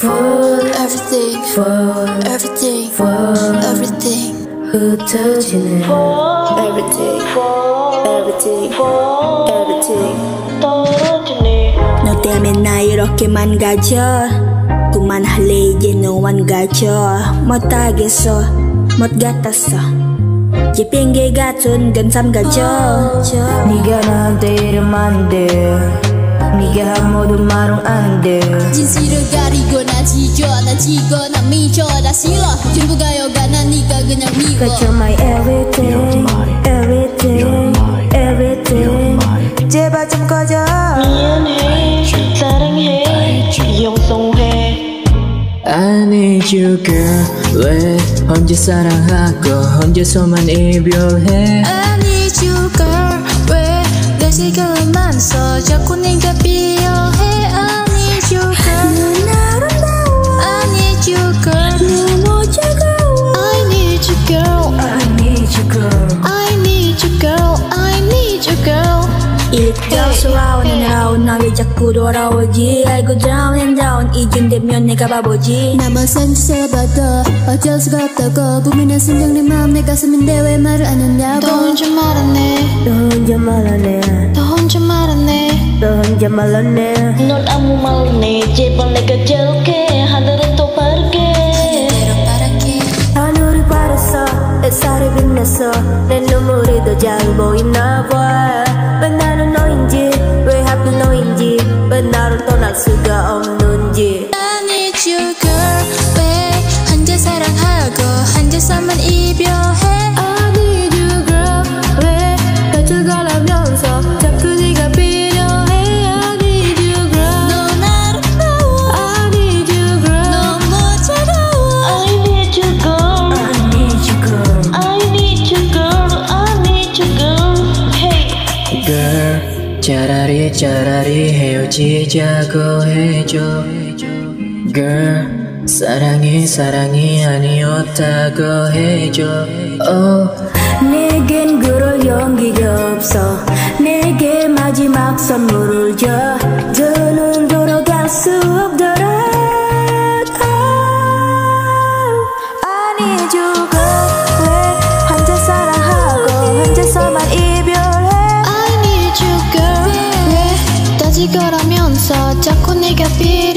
for everything for everything for everything 흩어지는 everything for everything for everything 떨어지네 너 때문에 나 이렇게 망가져 그만할래 이제 너만 가져 못하겠어 못 같았어 이제 핑계 같은 건삼 가져 네가 나한테 이러면 안돼 네가 한 모든 말은 안돼. 진실을 가리고 나 지져 나 지고 나 미쳐 나 싫어 전부가 여가 난 네가 그냥 미워. But you're my everything everything everything. 제발 좀 꺼져. 미안해. 사랑해. 용서해. I need you girl. 왜 언제 사랑하고 언제서만 이별해? I need you girl. 왜 내 시간만 써? 자꾸 네가 나왜 자꾸 돌아오지 알고 down and down 이젠 되면 내가 바보지 나만 생각해봐도 어쩔 수가 없다고 부민의 순정 내 마음 내 가슴인데 왜 말을 안 했냐고 너 혼자 말았네 너 혼자 말하네 너 혼자 말았네 너 혼자 말하네 넌 아무 말 없네 제발 내가 재울게 하늘은 또 바를게 대로 바랄게 하늘이 바랬어 햇살이 빛났어 내 눈물이 더 잘 보이나 봐 차라리 차라리 헤어지자고 해줘. Girl 사랑이 사랑이 아니었다고 해줘. Oh. 내겐 그럴 용기가 없어. 내게 마지막 선물을 줘 지겨라면서 자꾸 네 곁이